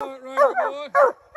Right, boy. Boy.